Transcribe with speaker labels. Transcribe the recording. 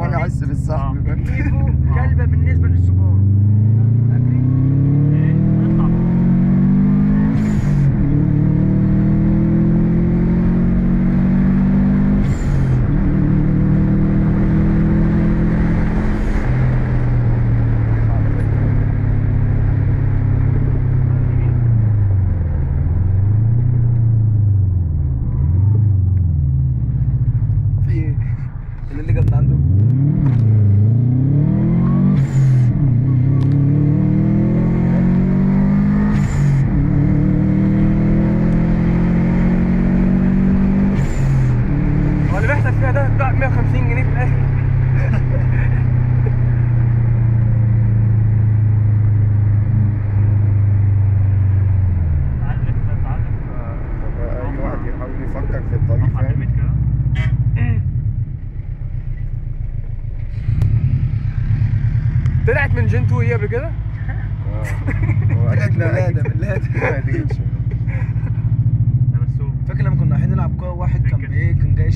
Speaker 1: وأنا اعس بالصاحب آه.
Speaker 2: اللي
Speaker 1: بيحصل
Speaker 2: فيها ده بتاع 150 جنيه في الآخر.
Speaker 3: طلعت من جين 2 إيه قبل كده؟
Speaker 1: آه هو
Speaker 4: طلعت
Speaker 1: أكيد لا،
Speaker 4: ميلادة
Speaker 1: أكيد-
Speaker 4: ميلادة
Speaker 1: ما أدريش.
Speaker 2: ده بس هو
Speaker 4: فاكر لما كنا رايحين نلعب كورة واحد كان. بايه كان جاي